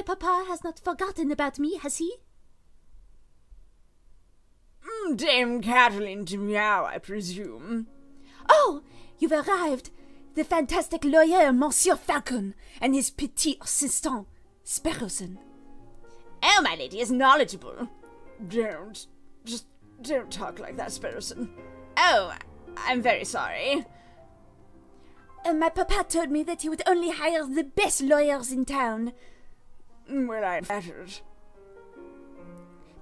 my papa has not forgotten about me, has he? Mm, Dame Caterline de Meow, I presume. Oh, you've arrived. The fantastic lawyer, Monsieur Falcon, and his petit assistant, Sparrowson. Oh, my lady is knowledgeable. Don't. Just don't talk like that, Sparrowson. Oh, I'm very sorry. Uh, my papa told me that he would only hire the best lawyers in town. Mm, well, I'm flattered.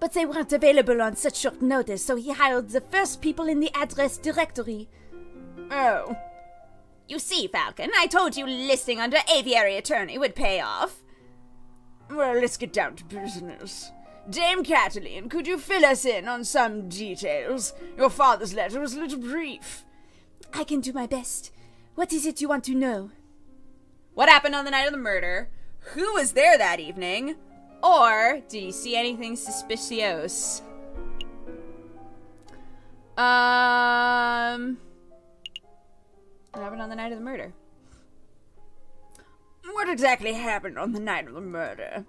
But they weren't available on such short notice, so he hired the first people in the address directory. Oh. You see, Falcon, I told you listing under aviary attorney would pay off. Well, let's get down to business. Dame Caterline, could you fill us in on some details? Your father's letter was a little brief. I can do my best. What is it you want to know? What happened on the night of the murder? Who was there that evening? Or do you see anything suspicious? Um. What happened on the night of the murder? What exactly happened on the night of the murder?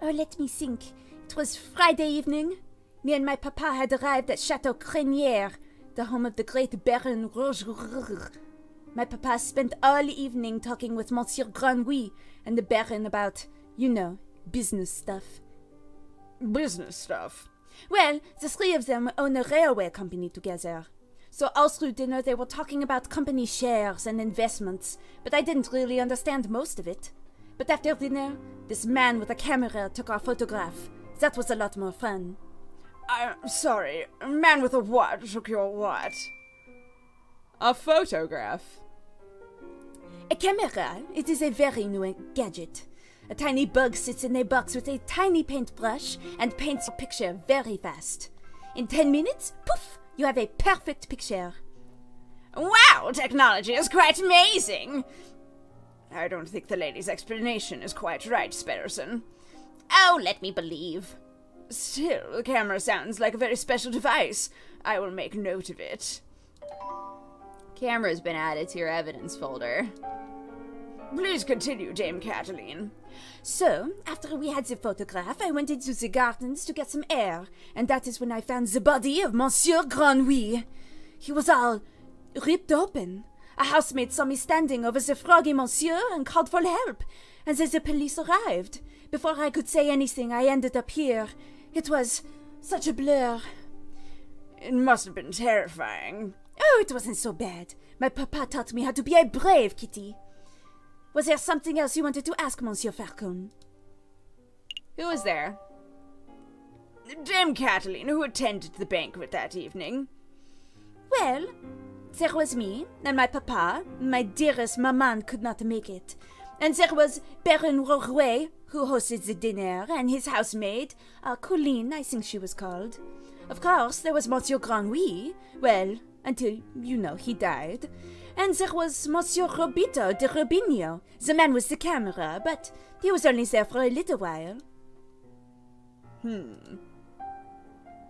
Oh, let me think. It was Friday evening. Me and my papa had arrived at Chateau Crenier, the home of the great Baron Roger. My papa spent all evening talking with Monsieur Grenouille and the Baron about, you know, business stuff. Business stuff? Well, the three of them own a railway company together. So all through dinner they were talking about company shares and investments, but I didn't really understand most of it. But after dinner, this man with a camera took our photograph. That was a lot more fun. I'm sorry, a man with a what took your what? A photograph. A camera. It is a very new gadget. A tiny bug sits in a box with a tiny paintbrush and paints a picture very fast. In ten minutes, poof, you have a perfect picture. Wow, technology is quite amazing! I don't think the lady's explanation is quite right, Sparrowson. Oh, let me believe. Still, the camera sounds like a very special device. I will make note of it. Camera's been added to your evidence folder. Please continue, Dame Caterline. So, after we had the photograph, I went into the gardens to get some air, and that is when I found the body of Monsieur Grenouille. He was all ripped open. A housemaid saw me standing over the froggy monsieur and called for help, and then the police arrived. Before I could say anything, I ended up here. It was such a blur. It must have been terrifying. It wasn't so bad. My papa taught me how to be a brave kitty. Was there something else you wanted to ask, Monsieur Falcon? Who was there? Dame Caterline, who attended the banquet that evening. Well, there was me and my papa. My dearest maman could not make it. And there was Baron Rorouet, who hosted the dinner, and his housemaid, uh, Colline, I think she was called. Of course, there was Monsieur Grenouille. Well, until, you know, he died. And there was Monsieur Robito de Robinho, the man with the camera, but he was only there for a little while. Hmm.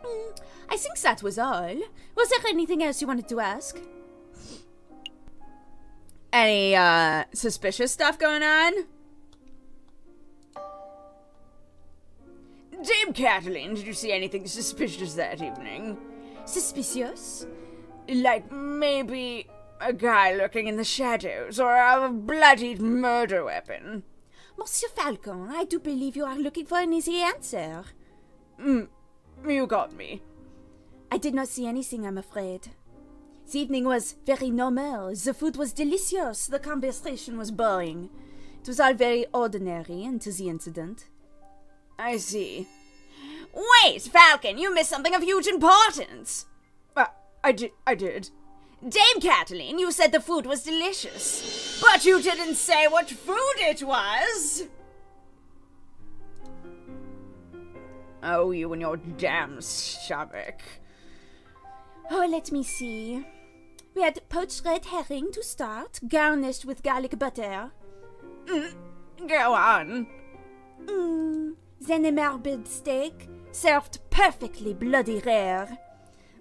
Mm, I think that was all. Was there anything else you wanted to ask? Any, uh, suspicious stuff going on? Dame Caterline, did you see anything suspicious that evening? Suspicious? Like maybe a guy lurking in the shadows, or a bloodied murder weapon? Monsieur Falcon, I do believe you are looking for an easy answer. Mm, you got me. I did not see anything, I'm afraid. The evening was very normal. The food was delicious. The conversation was boring. It was all very ordinary until the incident. I see. Wait, Falcon, you missed something of huge importance. I did. I did. Dame Caterline, you said the food was delicious, but you didn't say what food it was. Oh, you and your damn stomach. Oh, let me see. We had poached red herring to start, garnished with garlic butter. Mm, go on. Mm, then a marbled steak, served perfectly bloody rare.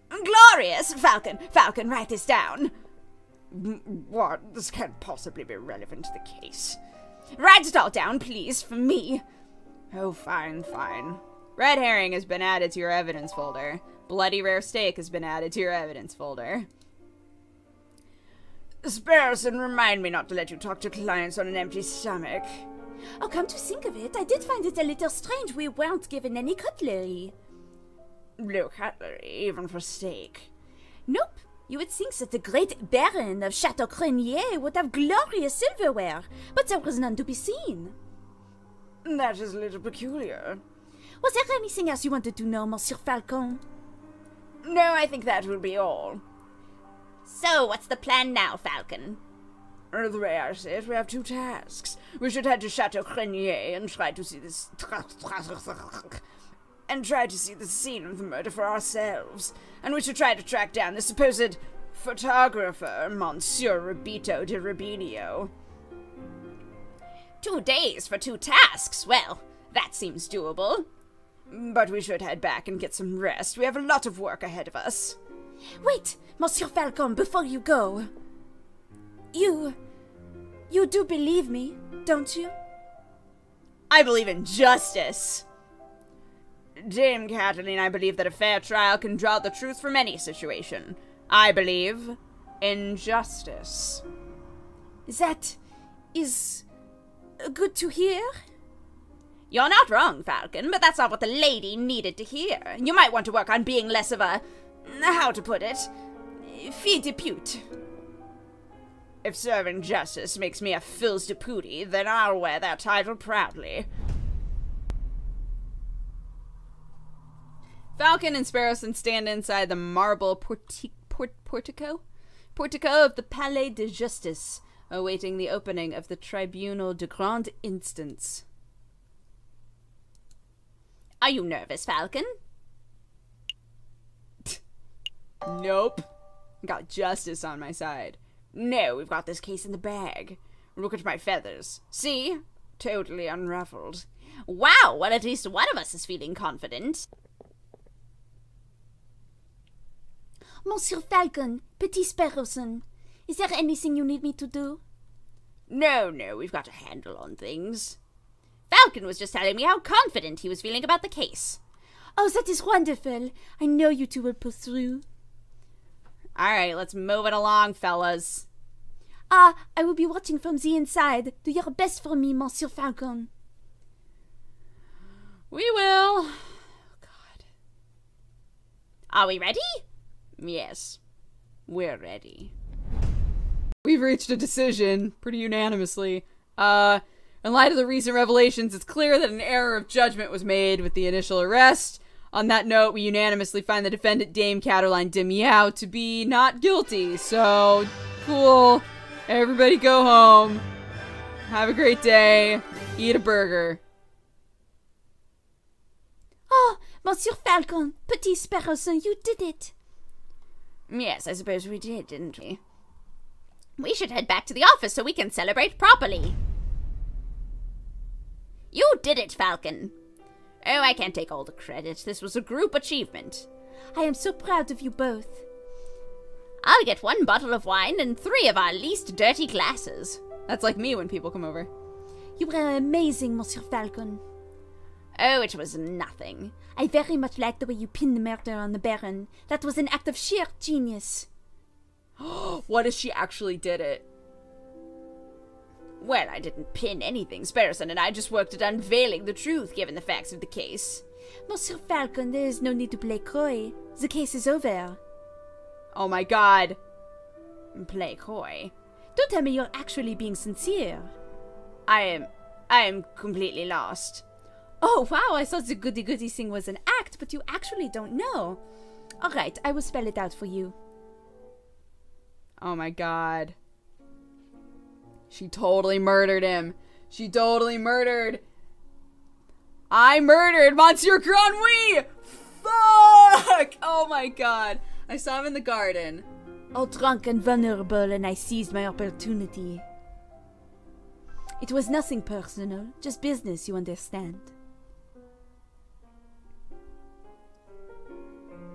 Glorious! Falcon, Falcon, write this down. What? This can't possibly be relevant to the case. Write it all down, please, for me. Oh, fine, fine. Red herring has been added to your evidence folder. Bloody rare steak has been added to your evidence folder. Sparrowson, remind me not to let you talk to clients on an empty stomach. Oh, come to think of it, I did find it a little strange we weren't given any cutlery. No cutlery, even for steak. Nope. You would think that the great Baron of Chateau Crenier would have glorious silverware, but there was none to be seen. That is a little peculiar. Was there anything else you wanted to know, Monsieur Falcon? No, I think that will be all. So, what's the plan now, Falcon? Uh, the way I see it, we have two tasks. We should head to Chateau Crenier and try to see this and try to see the scene of the murder for ourselves. And we should try to track down the supposed photographer, Monsieur Rubito de Rubinio. Two days for two tasks. Well, that seems doable. But we should head back and get some rest. We have a lot of work ahead of us. Wait, Monsieur Falcon, before you go. You. You do believe me, don't you? I believe in justice. Dame Caterline, I believe that a fair trial can draw the truth from any situation. I believe in justice. That is uh, good to hear. You're not wrong, Falcon, but that's not what the lady needed to hear. You might want to work on being less of a. how to put it? fille de pute. If serving justice makes me a fils de pooty, then I'll wear that title proudly. Falcon and Sparrowson stand inside the marble porti- port- portico? Portico of the Palais de Justice, awaiting the opening of the Tribunal de Grande Instance. Are you nervous, Falcon? nope. Got justice on my side. No, we've got this case in the bag. Look at my feathers. See? Totally unruffled. Wow, well, at least one of us is feeling confident. Monsieur Falcon, Petit Sparrowson, is there anything you need me to do? No, no, we've got a handle on things. Falcon was just telling me how confident he was feeling about the case. Oh, that is wonderful. I know you two will pull through. All right, let's move it along, fellas. Ah, I will be watching from the inside. Do your best for me, Monsieur Falcon. We will. Oh, God. Are we ready? Yes, we're ready. We've reached a decision pretty unanimously. Uh, in light of the recent revelations, it's clear that an error of judgment was made with the initial arrest. On that note, we unanimously find the defendant, Dame Caterline Demiow to be not guilty. So, cool. Everybody go home. Have a great day. Eat a burger. Oh, Monsieur Falcon, Petit Sparrowson, you did it. Yes, I suppose we did, didn't we? We should head back to the office so we can celebrate properly. You did it, Falcon. Oh, I can't take all the credit. This was a group achievement. I am so proud of you both. I'll get one bottle of wine and three of our least dirty glasses. That's like me when people come over. You were amazing, Monsieur Falcon. Oh, it was nothing. I very much like the way you pinned the murder on the Baron. That was an act of sheer genius. what if she actually did it? Well, I didn't pin anything. Sparrowson and I just worked at unveiling the truth given the facts of the case. Monsieur Falcon, there is no need to play coy. The case is over. Oh my god. Play coy? Don't tell me you're actually being sincere. I am. I am completely lost. Oh, wow, I thought the goody goody thing was an act, but you actually don't know. Alright, I will spell it out for you. Oh my god. She totally murdered him. She totally murdered. I murdered Monsieur Grenouille! Fuck! Oh my god. I saw him in the garden. All drunk and vulnerable, and I seized my opportunity. It was nothing personal, just business, you understand.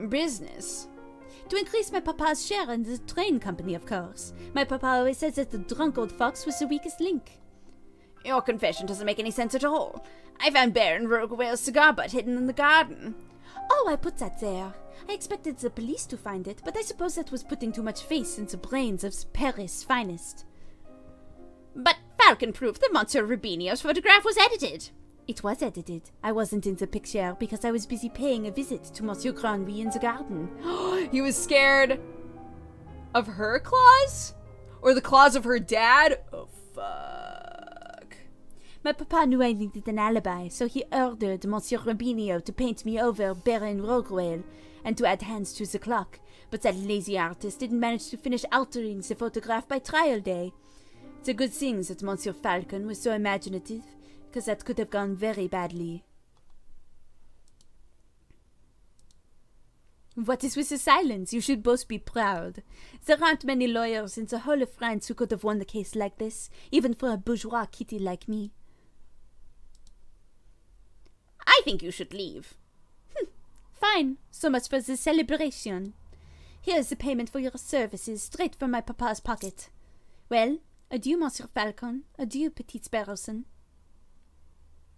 Business? To increase my papa's share in the train company, of course. My papa always says that the drunk old fox was the weakest link. Your confession doesn't make any sense at all. I found Baron Roguewale's cigar butt hidden in the garden. Oh, I put that there. I expected the police to find it, but I suppose that was putting too much faith in the brains of Paris' finest. But Falcon proved that Monsieur Rubinio's photograph was edited. It was edited. I wasn't in the picture because I was busy paying a visit to Monsieur Granby in the garden. he was scared of her claws? Or the claws of her dad? Oh, fuck. My papa knew I needed an alibi, so he ordered Monsieur Rubinio to paint me over Baron Roguewale and to add hands to the clock. But that lazy artist didn't manage to finish altering the photograph by trial day. It's a good thing that Monsieur Falcon was so imaginative, because that could have gone very badly. What is with the silence? You should both be proud. There aren't many lawyers in the whole of France who could have won a case like this, even for a bourgeois kitty like me. I think you should leave. Hm. Fine. So much for the celebration. Here's the payment for your services, straight from my papa's pocket. Well, adieu, Monsieur Falcon. Adieu, Petite Sparrowson.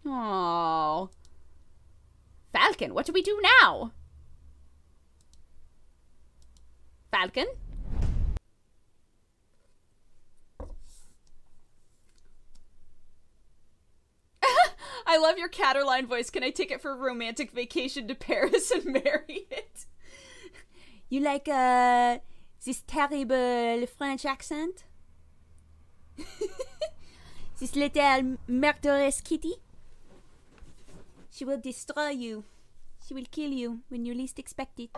Oh. Falcon, what do we do now? Falcon? I love your Caterline voice. Can I take it for a romantic vacation to Paris and marry it? You like uh this terrible French accent? this little murderous kitty? She will destroy you. She will kill you when you least expect it.